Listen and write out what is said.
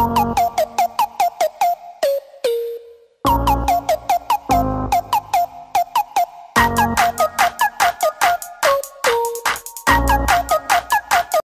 you.